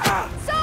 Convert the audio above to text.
Ah. So